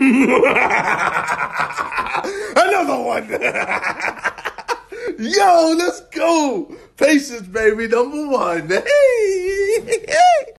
Another one. Yo, let's go. Patience, baby, number one. Hey.